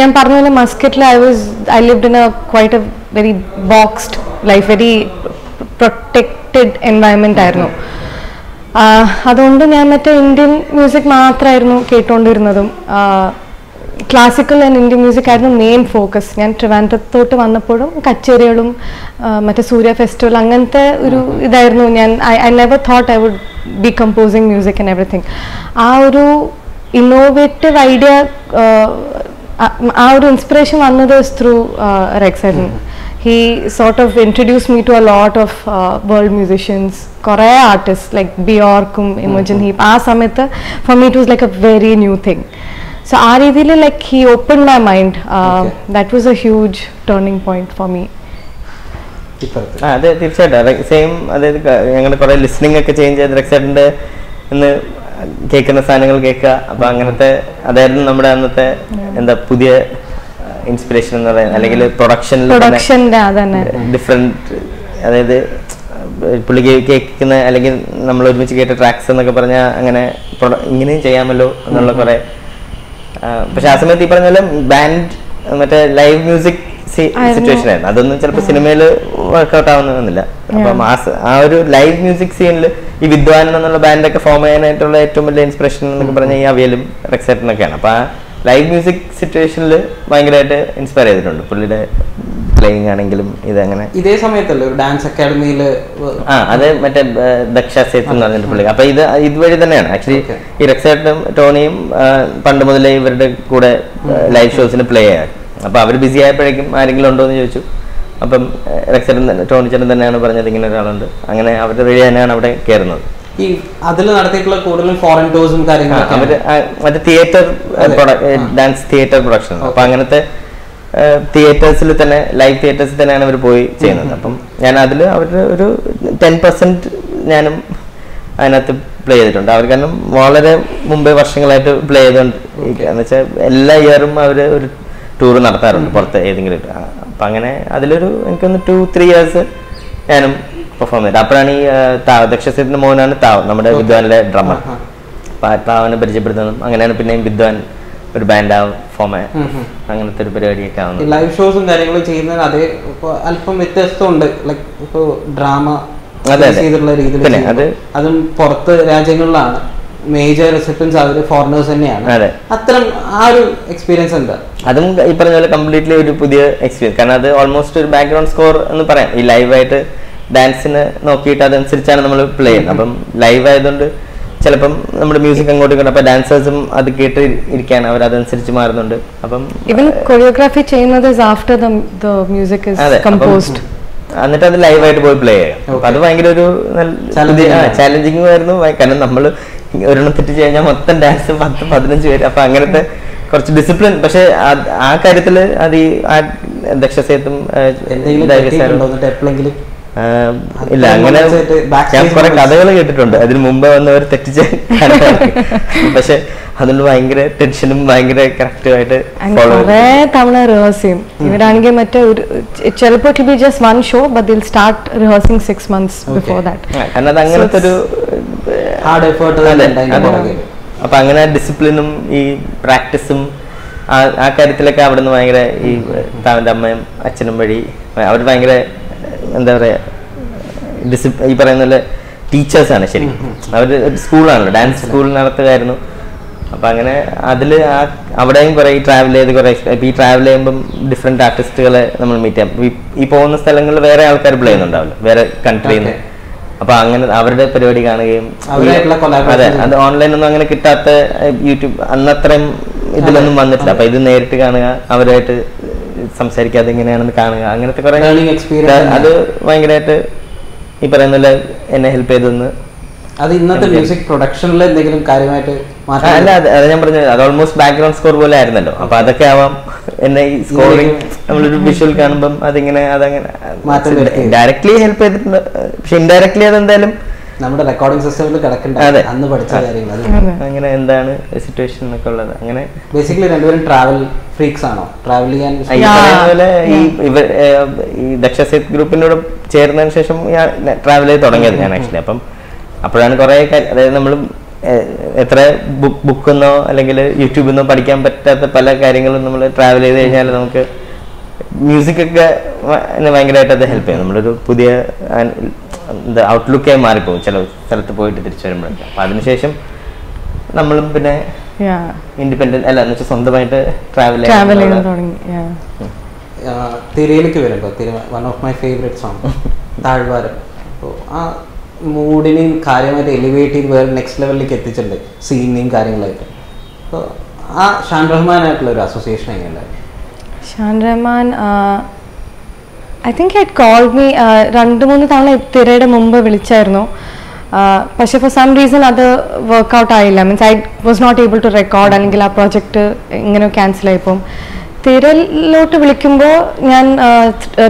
ഞാൻ പറഞ്ഞ പോലെ മസ്കറ്റിൽ I was I lived in a quite a very boxed life very protected environment ആയിരുന്നു. അതുകൊണ്ട് ഞാൻ മറ്റേ ഇന്ത്യൻ മ്യൂസിക് മാത്രമായിരുന്നു കേട്ടുകൊണ്ടിരുന്നതും ക്ലാസിക്കൽ ആൻഡ് ഇന്ത്യൻ മ്യൂസിക് ആയിരുന്നു മെയിൻ ഫോക്കസ് ഞാൻ ട്രിവാൻഡ്രത്തോട്ട് വന്നപ്പോഴും കച്ചേരികളും മറ്റേ സൂര്യ ഫെസ്റ്റിവൽ അങ്ങനത്തെ ഒരു ഇതായിരുന്നു ഞാൻ. I I never thought I would be composing music and everything ആ ഒരു ഇന്നോവേറ്റീവ് ഐഡിയ ആ ഒരു ഇൻസ്പിറേഷൻ വന്നത് ത്രൂ റെക്സൈഡൻ he sort of introduce me to a lot of world musicians കുറേ ആർട്ടിസ്റ്റ് ലൈക്ക് ബിയോർക്കും ഇമോജൻ ഹീപ്പ് ആ സമയത്ത് for me it was like a very new thing so ആ രീതിയിൽ like he open my mind that was a huge turning point for me അതെ തീർച്ചയായിട്ടും. Same അതായത് ഞങ്ങൾ കുറെ ലിസ്ണിംഗ് ഒക്കെ ചേഞ്ച് ചെയ്ത് റെക്സൈഡിന്റെ ഇന്ന് കേൾക്കുന്ന സാധനങ്ങൾ കേൾക്കുക. അപ്പൊ അങ്ങനത്തെ അതായിരുന്നു നമ്മുടെ അന്നത്തെ എന്താ പുതിയ ഇൻസ്പിറേഷൻ എന്ന് പറയുന്നത് അല്ലെങ്കിൽ പ്രൊഡക്ഷനിൽ പ്രൊഡക്ഷന്റെ അതന്നെ. ഡിഫറെന്റ് അതായത് പുള്ളി കേൾക്കുന്ന അല്ലെങ്കിൽ നമ്മൾ ഒരുമിച്ച് കേട്ട ട്രാക്സ് എന്നൊക്കെ പറഞ്ഞാൽ അങ്ങനെ ഇങ്ങനെയും ചെയ്യാമല്ലോ എന്നുള്ള കുറെ പക്ഷെ ആ സമയത്ത് ഈ പറഞ്ഞ പോലെ ബാൻഡ് മറ്റേ ലൈവ് മ്യൂസിക് സിറ്റുവേഷൻ ആയിരുന്നു. അതൊന്നും ചിലപ്പോൾ സിനിമയിൽ വർക്ക്ഔട്ട് ആവുന്നൊന്നുമില്ല അപ്പം ആ. ആ ഒരു ലൈവ് മ്യൂസിക് സീനിൽ ഈ വിദ്വാൻ എന്നുള്ള ബാൻഡൊക്കെ ഫോം ചെയ്യാനായിട്ടുള്ള ഏറ്റവും വലിയ ഇൻസ്പിറേഷൻ എന്നൊക്കെ പറഞ്ഞാൽ ഈ അവിയലും റെക്സൈറ്റിനൊക്കെയാണ്. അപ്പൊ ആ ലൈവ് മ്യൂസിക് സിറ്റുവേഷനിൽ ഭയങ്കരമായിട്ട് ഇൻസ്പയർ ചെയ്തിട്ടുണ്ട്. പുള്ളിയുടെ പ്ലേയിങ് ആണെങ്കിലും ഇതങ്ങനെ. ഇതേ സമയത്തല്ലേ ഒരു ഡാൻസ് അക്കാഡമിയിൽ ആ അത് മറ്റേ ഏർ, ദക്ഷ സേത്ത് എന്ന് പറഞ്ഞിട്ട് പുള്ളി. അപ്പൊ ഇത് ഇതുവഴി തന്നെയാണ്. ആക്ച്വലി ഈ റെക്സേട്ടും ടോണിയും പണ്ട് മുതലേ ഇവരുടെ കൂടെ ലൈവ് ഷോസിന് പ്ലേ ആയി അപ്പൊ അവർ ബിസി ആയപ്പോഴേക്കും ആരെങ്കിലും ഉണ്ടോ എന്ന് ചോദിച്ചു. അപ്പം റെക്സേട്ടൻ ടോണി ചേട്ടൻ തന്നെയാണ് പറഞ്ഞത് ഇങ്ങനെ ഒരാളുണ്ട്. അങ്ങനെ അവരുടെ വഴി തന്നെയാണ് അവിടെ കയറുന്നത് ഈ അതിൽ നടത്തിയിട്ടുള്ള കൂടുതലും ഫോറിൻ ടൂർസും കാര്യങ്ങളൊക്കെ മറ്റേ തിയേറ്റർ ഡാൻസ് തിയേറ്റർ പ്രൊഡക്ഷൻ അപ്പൊ അങ്ങനത്തെ തിയേറ്റേഴ്സിൽ തന്നെ ലൈവ് തിയേറ്റേഴ്സിൽ തന്നെയാണ് അവർ പോയി ചെയ്യുന്നത്. അപ്പം ഞാൻ അതിൽ അവരുടെ ഒരു ടെൻ പെർസെന്റ് ഞാനും അതിനകത്ത് പ്ലേ ചെയ്തിട്ടുണ്ട്. അവർ കാരണം വളരെ മുമ്പേ വർഷങ്ങളായിട്ട് പ്ലേ ചെയ്തുകൊണ്ട് എന്ന് വെച്ചാൽ എല്ലാ ഇയറും അവർ ഒരു ടൂർ നടത്താറുണ്ട് പുറത്ത് ഏതെങ്കിലും അപ്പം അങ്ങനെ അതിലൊരു എനിക്കൊന്ന് ടു ത്രീ ഇയേഴ്സ് ഞാനും പെർഫോം ചെയ്തത്. അപ്പോഴാണ് ഈ താവ് ദക്ഷസേത്തിന്റെ മോനാണ് താവ് നമ്മുടെ വിദ്വാനിലെ ഡ്രമ്മർ. അപ്പൊ ആ താവിനെ പരിചയപ്പെടുത്തുന്നതും അങ്ങനെയാണ് പിന്നെ വിദ്വാൻ ഒരു ബാൻഡ് ഫോം അങ്ങനത്തെ ഒരു പരിപാടിയൊക്കെ ആവുന്നത്. ലൈവ് ഷോസും കാര്യങ്ങളും ചെയ്യുന്ന അതേ അല്പം വ്യത്യസ്തമുണ്ട്. ലൈക്ക് ഇപ്പൊ ഡ്രാമ. ചെയ്തിട്ടുള്ള രീതിയിൽ അത് അതും പുറത്ത് രാജ്യങ്ങളിലാണ്. മേജർ റിസപ്ഷൻസ് അവർ ഫോറിനേഴ്സ് തന്നെയാണ്. അതെ. അത്തരം ആ ഒരു എക്സ്പീരിയൻസ് എന്താ? അതും ഈ പറഞ്ഞ പോലെ കംപ്ലീറ്റ്ലി ഒരു പുതിയ എക്സ്പീരിയൻസ് കാരണം അത് ഓൾമോസ്റ്റ് ഒരു ബാക്ക്ഗ്രൗണ്ട് സ്കോർ എന്ന് പറയാം. ഈ ലൈവായിട്ട് ഡാൻസിന് നോക്കിയിട്ട് അതനുസരിച്ചാണ് നമ്മൾ പ്ലേ ചെയ്യുന്നത്. അപ്പം ലൈവ് ആയതുകൊണ്ട് ചിലപ്പം നമ്മുടെ മ്യൂസിക് അങ്ങോട്ട് ഇങ്ങോട്ട് അപ്പൊ ഡാൻസേഴ്സും അത് കേട്ട് ഇരിക്കുകയാണ് അവർ അതനുസരിച്ച് മാറുന്നുണ്ട്. അപ്പം ഇവൻ കൊറിയോഗ്രാഫി ചെയ്യുന്നത് after the music is composed എന്നിട്ട് അത് ലൈവായിട്ട് പോയി പ്ലേ ചെയ്യാം. അപ്പൊ അത് ഭയങ്കര ഒരു നല്ല. ചാലഞ്ചിങ് ആയിരുന്നു. കാരണം നമ്മൾ ഒരെണ്ണം തെറ്റ് കഴിഞ്ഞാൽ മൊത്തം ഡാൻസ് പത്ത് പതിനഞ്ച് പേര്. അപ്പൊ അങ്ങനത്തെ കുറച്ച് ഡിസിപ്ലിൻ പക്ഷെ ആ കാര്യത്തിൽ അത് ഈ ദക്ഷസേത്തും എന്തെങ്കിലും ഇല്ല അങ്ങനെ ഞാൻ കുറെ. കഥകൾ കേട്ടിട്ടുണ്ട്. അതിന് മുമ്പ് വന്നവർ തെറ്റിച്ച പക്ഷെ അതുകൊണ്ട് ഭയങ്കര ടെൻഷനും ഭയങ്കര കറക്റ്റുമായിട്ട് ആയിട്ട് കുറെ തവണ റിഹേഴ്സ് ചെയ്യും ഇവരാണെങ്കിൽ മറ്റേ ഒരു ചിലപ്പോൾ to be just one show but they'll start rehearsing six months before that കാരണം അത് അങ്ങനത്തെ ഒരു ഹാർഡ് എഫേർട്ട് അപ്പൊ അങ്ങനെ ഡിസിപ്ലിനും ഈ പ്രാക്ടീസും ആ ആ കാര്യത്തിലൊക്കെ അവിടെ നിന്ന് ഭയങ്കര ഈ താവന്റെ അമ്മയും അച്ഛനും വഴി അവർ ഭയങ്കര എന്താ പറയാ ഡിസിപ്ലിൻ ഈ പറയുന്ന പോലെ ടീച്ചേഴ്സാണ് ശരിക്കും. അവർ സ്കൂളാണല്ലോ ഡാൻസ് സ്കൂൾ നടത്തുകയായിരുന്നു. അപ്പൊ അങ്ങനെ അതിൽ ആ അവിടെയും കുറെ ഈ ട്രാവൽ ചെയ്ത് കുറെ ഈ ട്രാവൽ ചെയ്യുമ്പം ഡിഫറെന്റ് ആർട്ടിസ്റ്റുകളെ നമ്മൾ മീറ്റ് ചെയ്യാം. ഈ- പോകുന്ന സ്ഥലങ്ങളിൽ വേറെ ആൾക്കാർ പ്ലേ ചെയ്യുന്നുണ്ടാവില്ല. വേറെ കൺട്രിയിൽ നിന്ന്. അപ്പൊ അങ്ങനെ അവരുടെ പരിപാടി കാണുകയും അതെ അത് ഓൺലൈനൊന്നും അങ്ങനെ കിട്ടാത്ത യൂട്യൂബ് അന്നത്രയും ഇതിലൊന്നും വന്നിട്ടില്ല. അപ്പൊ ഇത് നേരിട്ട് കാണുക അവരായിട്ട് സംസാരിക്കുക അതെങ്ങനെയാണെന്ന് കാണുക. അങ്ങനത്തെ കുറെ അത് ഭയങ്കരമായിട്ട് ഈ പറയുന്ന പോലെ എന്നെ ഹെൽപ്പ് ചെയ്തെന്ന് അത് ഇന്നത്തെ മ്യൂസിക് പ്രൊഡക്ഷനിൽ എന്തെങ്കിലും കാര്യമായിട്ട് അല്ല അതെ അത് ഞാൻ പറഞ്ഞത് അത് ഓൾമോസ്റ്റ് ബാക്ക്ഗ്രൗണ്ട് സ്കോർ പോലെ ആയിരുന്നല്ലോ. അപ്പൊ അതൊക്കെ ആവാം. എന്നെ ഈ സ്കോറിങ് നമ്മളൊരു വിഷ്വൽ കാണുമ്പം അതിങ്ങനെ അതങ്ങനെ. ഡയറക്ട്ലി ഹെൽപ്പ് ചെയ്തിട്ടുണ്ട്. പക്ഷെ ഇൻഡയറക്ട്ലി അതെന്തായാലും നമ്മുടെ റെക്കോർഡിംഗ് സിസ്റ്റത്തിൽ കിടക്കണ്ട. അന്ന് പഠിച്ച. കാര്യങ്ങൾ അങ്ങനെ എന്താണ് സിറ്റുവേഷൻ എന്നൊക്കെ ഉള്ളത്? അങ്ങനെ ബേസിക്കലി രണ്ടുപേരും ട്രാവൽ ഫ്രീക്സ് ആണോ? ട്രാവൽ ചെയ്യാൻ. പോലെ ഈ ഈ ദക്ഷസേത് ഗ്രൂപ്പിനോട് ചേർന്നതിന് ശേഷം ഞാൻ ട്രാവൽ ചെയ്ത് തുടങ്ങിയത് ഞാൻ ആക്ച്വലി അപ്പം അപ്പോഴാണ് കുറെ അതായത് നമ്മൾ എത്ര ബുക്ക് ബുക്കിൽ നിന്നോ അല്ലെങ്കിൽ യൂട്യൂബിൽ നിന്നോ പഠിക്കാൻ പറ്റാത്ത പല കാര്യങ്ങളും നമ്മൾ ട്രാവൽ ചെയ്ത് കഴിഞ്ഞാൽ നമുക്ക് മ്യൂസിക് ഒക്കെ ഭയങ്കരമായിട്ട് അത് ഹെൽപ്പ് ചെയ്യും. നമ്മളൊരു പുതിയ എന്താ ഔട്ട്ലുക്കായി മാറിപ്പോകും. ചില സ്ഥലത്ത് പോയിട്ട് തിരിച്ചു വരുമ്പോഴൊക്കെ. അപ്പം അതിനുശേഷം നമ്മളും പിന്നെ ഇൻഡിപെൻഡന്റ് അല്ല എന്ന് വെച്ചാൽ സ്വന്തമായിട്ട് ട്രാവൽ ട്രാവൽ ചെയ്യാൻ തുടങ്ങി. തിരയിലേക്ക് വരുമ്പോൾ Thira one of my favourite song താഴ്വാരം. അപ്പോൾ ആ മൂഡിനെയും കാര്യമായിട്ട് എലിവേറ്റ് ചെയ്ത് വേറെ നെക്സ്റ്റ് ലെവലിലേക്ക് എത്തിച്ചിട്ടുണ്ട് സീനിനെയും കാര്യങ്ങളായിട്ട്. അപ്പോൾ ആ ഷാൻ റഹ്മാനായിട്ടുള്ള ഒരു അസോസിയേഷൻ എങ്ങനെയുണ്ടായിരുന്നു Shaan Rahman I think he'd call me രണ്ട് മൂന്ന് തവണ തിരയുടെ മുമ്പ് വിളിച്ചായിരുന്നു. Uh, പക്ഷെ ഫോർ സം റീസൺ അത് വർക്ക്ഔട്ട് ആയില്ല. Means I was not able to record അല്ലെങ്കിൽ ആ പ്രോജക്റ്റ് ഇങ്ങനെ ക്യാൻസൽ ആയിപ്പോവും. തിരയിലോട്ട് വിളിക്കുമ്പോൾ ഞാൻ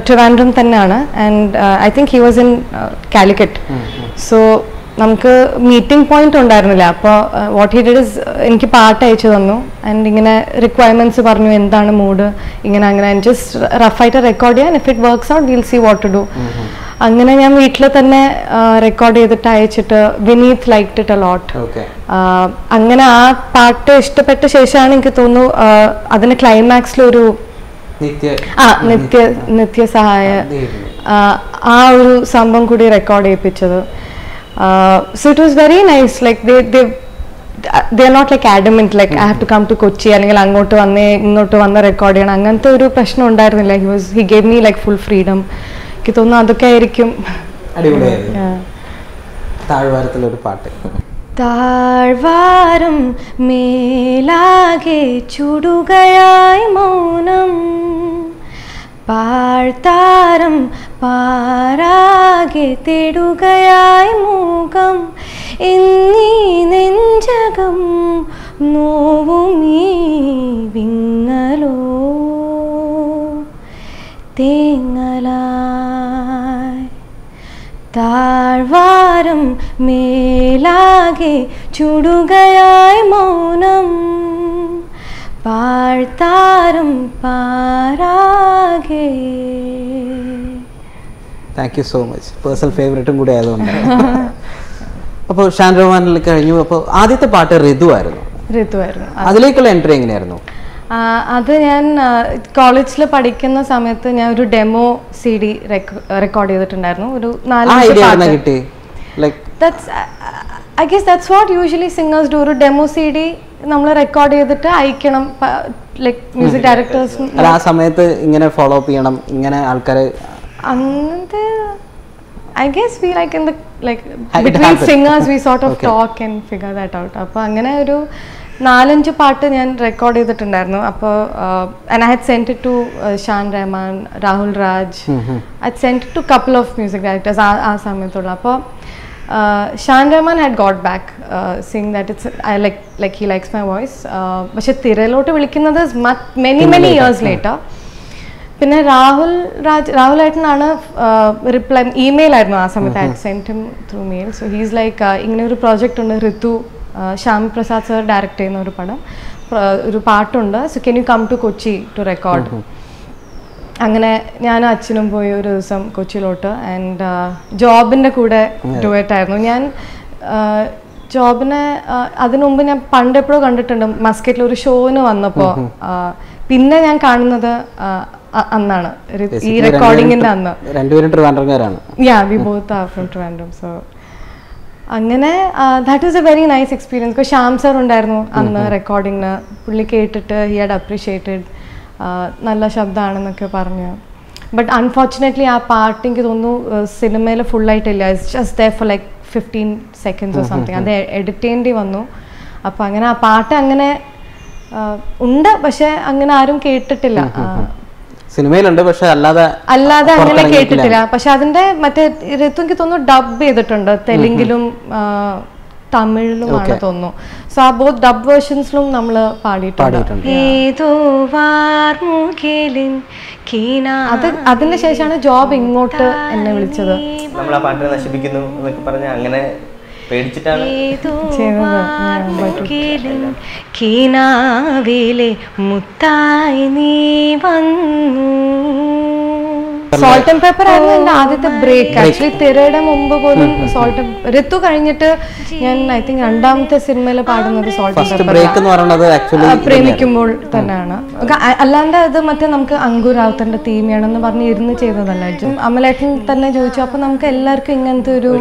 ട്രിവാൻഡ്രം തന്നെയാണ്. And I think he was in Calicut so നമുക്ക് മീറ്റിംഗ് പോയിന്റ് ഉണ്ടായിരുന്നില്ല. അപ്പോൾ വാട്ട് ഹി ഡിഡ് ഇസ് എനിക്ക് പാട്ട് അയച്ചു തന്നു. ആൻഡ് ഇങ്ങനെ റിക്വയർമെന്റ്സ് പറഞ്ഞു എന്താണ് മൂഡ് ഇങ്ങനെ അങ്ങനെ. ജസ്റ്റ് റഫായിട്ട് റെക്കോർഡ് ചെയ്യാൻ. If it works out will see what to do അങ്ങനെ ഞാൻ വീട്ടിൽ തന്നെ റെക്കോർഡ് ചെയ്തിട്ട് അയച്ചിട്ട് Vineeth like it a lot അങ്ങനെ ആ പാട്ട് ഇഷ്ടപ്പെട്ട ശേഷമാണ് എനിക്ക് തോന്നുന്നു അതിന് ക്ലൈമാക്സിലൊരു നിത്യ ആ നിത്യ നിത്യസഹായ സഹായ ആ ഒരു സംഭവം കൂടി record ചെയ്യിപ്പിച്ചത്. So it was very nice like they they they are not like adamant like I have to come to Kochi അല്ലെങ്കിൽ അങ്ങോട്ട് വന്നേ ഇങ്ങോട്ട് വന്ന് റെക്കോർഡ് ചെയ്യണം. അങ്ങനത്തെ ഒരു പ്രശ്നം ഉണ്ടായിരുന്നില്ല. He was he gave me like full freedom എനിക്ക് തോന്നുന്നു അതൊക്കെ ആയിരിക്കും. താഴ്വാരത്തിലൊരു പാട്ട്. താഴ്വാരം മേലാകെ ചുടുകയായി മൗനം. പാഴ്ത്താരം പാരാകെ തേടുകയായി മൂകം. എന്നീ നെഞ്ചകം നോവുമീ വിങ്ങലോ. തേങ്ങലായി താഴ്വാരം മേലാകെ ചുടുകയായി മൗനം. പാഴ്ത്താരം പാരാകെ. Thank you so much personal ഫേവറേറ്റും കൂടെ ആയതുകൊണ്ട്. അപ്പോൾ ഷാൻ റഹ്മാനിൽ കഴിഞ്ഞു. അപ്പോൾ ആദ്യത്തെ പാട്ട് ഋതു ആയിരുന്നു. ഋതു ആയിരുന്നു. അതിലേക്കുള്ള എൻട്രി എങ്ങനെയായിരുന്നു? അത് ഞാൻ കോളേജിൽ പഠിക്കുന്ന സമയത്ത് ഞാൻ ഒരു ഡെമോ സി ഡി റെക്കോർഡ് ചെയ്തിട്ടുണ്ടായിരുന്നു. ഒരു നാലഞ്ച് പാട്ട്. That's I guess that's what usually singers do ഒരു ഡെമോ സി ഡി നമ്മൾ റെക്കോർഡ് ചെയ്തിട്ട് അയക്കണം ലൈക് മ്യൂസിക് ഡയറക്ടേഴ്സും ആ സമയത്ത് ഇങ്ങനെ ഫോളോ അപ്പ് ചെയ്യണം ഇങ്ങനെ ആൾക്കാരെ അങ്ങനത്തെ I guess we like in the like between. Singers we sort of talk and figure that out അപ്പോൾ അങ്ങനെ ഒരു നാലഞ്ച് പാട്ട് ഞാൻ റെക്കോർഡ് ചെയ്തിട്ടുണ്ടായിരുന്നു. അപ്പോൾ and I had sent to Shaan Rahman Rahul Raj I sent to couple of music directors ആ ആ സമയത്തുള്ള. അപ്പോൾ Shaan Rahman had got back saying that it's I like like he likes my voice പക്ഷെ തിരയിലോട്ട് വിളിക്കുന്നത് many many years later പിന്നെ രാഹുൽ രാജ് രാഹുൽ ഏട്ടനാണ് reply email ആയിരുന്നു ആ സമയത്ത് I sent him through mail so he's like ഇങ്ങനെ ഒരു പ്രോജക്റ്റ് ഉണ്ട് ഋതു ശ്യാം പ്രസാദ് സർ ഡയറക്റ്റ് ചെയ്യുന്ന ഒരു പടം പ്ര- ഒരു പാട്ടുണ്ട്. So can you come to Kochi to record അങ്ങനെ ഞാനും അച്ഛനും പോയി ഒരു ദിവസം കൊച്ചിയിലോട്ട് ആൻഡ് ജോബിന്റെ കൂടെ ഡുവേറ്റായിരുന്നു ഞാൻ ജോബിനെ അതിനു മുമ്പ് ഞാൻ പണ്ട് എപ്പോഴും കണ്ടിട്ടുണ്ട് മസ്കറ്റിൽ ഒരു ഷോന് വന്നപ്പോൾ പിന്നെ ഞാൻ കാണുന്നത് അന്നാണ്. ഈ റെക്കോർഡിങ്ങിന്റെ അന്ന്. രണ്ടുപേരും- ട്രിവാൻഡ്രംകാരാണ്. Yeah we both are from Trivandrum so അങ്ങനെ that was a very nice experience Sham Shyam sir ഉണ്ടായിരുന്നു അന്ന് റെക്കോർഡിങ്ങിന് പുള്ളി കേട്ടിട്ട് ഹി ഹാഡ് അപ്രീഷിയേറ്റഡ് നല്ല ശബ്ദമാണെന്നൊക്കെ പറഞ്ഞു. ബട്ട് അൺഫോർച്ചുനേറ്റ്ലി ആ പാട്ട് എനിക്ക് തോന്നുന്നു സിനിമയിൽ ഫുള്ളായിട്ടില്ല it's just the for like fifteen seconds or something അത് എഡിറ്റ് ചെയ്യേണ്ടി വന്നു. അപ്പോൾ അങ്ങനെ ആ പാട്ട് അങ്ങനെ ഉണ്ട് പക്ഷെ അങ്ങനെ ആരും കേട്ടിട്ടില്ല. സിനിമയിലുണ്ട് പക്ഷെ അല്ലാതെ അല്ലാതെ അങ്ങനെ കേട്ടിട്ടില്ല. പക്ഷെ അതിന്റെ മറ്റേ എനിക്ക് തോന്നുന്നു ഡബ് ചെയ്തിട്ടുണ്ട്. തെലുങ്കിലും തമിഴിലുമാണ് തോന്നുന്നു. സോ ആ ബോത്ത് ഡബ് വേർഷൻസിലും നമ്മൾ പാടിയിട്ടുണ്ട്. ഏതോ വാർമുകിലിൻ കീനാ- അത് അതിന് ശേഷമാണ് ജോബ് ഇങ്ങോട്ട് എന്നെ വിളിച്ചത്. നമ്മൾ ആ പാട്ടിനെ നശിപ്പിക്കുന്നു എന്നൊക്കെ പറഞ്ഞ് അങ്ങനെ പേടിച്ചിട്ടാണ് കീനാവിലെ മുത്തായി നീ വന്നു. സോൾട്ട് ആൻഡ് പേപ്പർ ആയിരുന്നു എന്റെ ആദ്യത്തെ ബ്രേക്ക് ആക്ച്വലി തിരയുടെ മുമ്പ് പോലും സോൾട്ട് ഋതു കഴിഞ്ഞിട്ട് ഞാൻ ഐ തിങ്ക് രണ്ടാമത്തെ സിനിമയിൽ പാടുന്നത് സോൾട്ട് ബ്രേക്ക് എന്ന് പറയുന്നത് ആക്ച്വലി പ്രേമിക്കുമ്പോൾ തന്നെയാണ്. അല്ലാണ്ട് അത് മറ്റേ നമുക്ക് അങ്കുരാവത്തന്റെ തീമിയാണെന്ന് പറഞ്ഞ് ഇരുന്ന് ചെയ്തതല്ല. അമലേട്ടൻ തന്നെ ചോദിച്ചു. അപ്പൊ നമുക്ക് എല്ലാവർക്കും ഇങ്ങനത്തെ ഒരു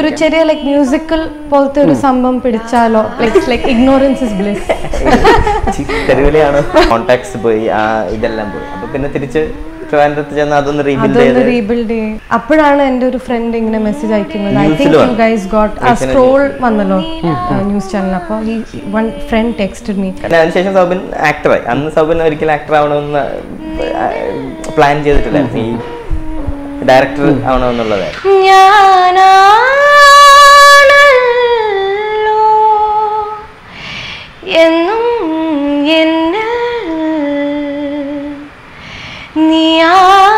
ഒരു ചെറിയ ലൈക്ക് മ്യൂസിക്കൽ പോലത്തെ ഒരു സംഭവം പിടിച്ചാലോ? Like like ignorance is bliss തെരുവിലെയാണ്. പോയി ആ ഇതെല്ലാം പോയി. അപ്പൊ പിന്നെ തിരിച്ച് ട്രിവാൻഡ്രത്ത് ചെന്ന് അതൊന്ന് റീബിൽഡ് ചെയ്ത് റീബിൽഡ് ചെയ്യും അപ്പോഴാണ് എന്റെ ഒരു ഫ്രണ്ട് ഇങ്ങനെ മെസ്സേജ് അയക്കുന്നത്. I think you. Guys got ആ സ്ക്രോൾ വന്നല്ലോ. ന്യൂസ് ചാനൽ അപ്പോൾ ഈ വൺ ഫ്രണ്ട് ടെക്സ്റ്റഡ് മീ അതിനുശേഷം സൗബിൻ ആക്ടറായി അന്ന് സൗബിൻ ഒരിക്കലും ആക്ടർ ആവണമെന്ന് പ്ലാൻ ചെയ്തിട്ടില്ലായിരുന്നു ഈ ഡയറക്ടർ ആവണമെന്നുള്ളതായിരുന്നു. ഞാനാണല്ലോ എന്നും എന്നെ 你啊。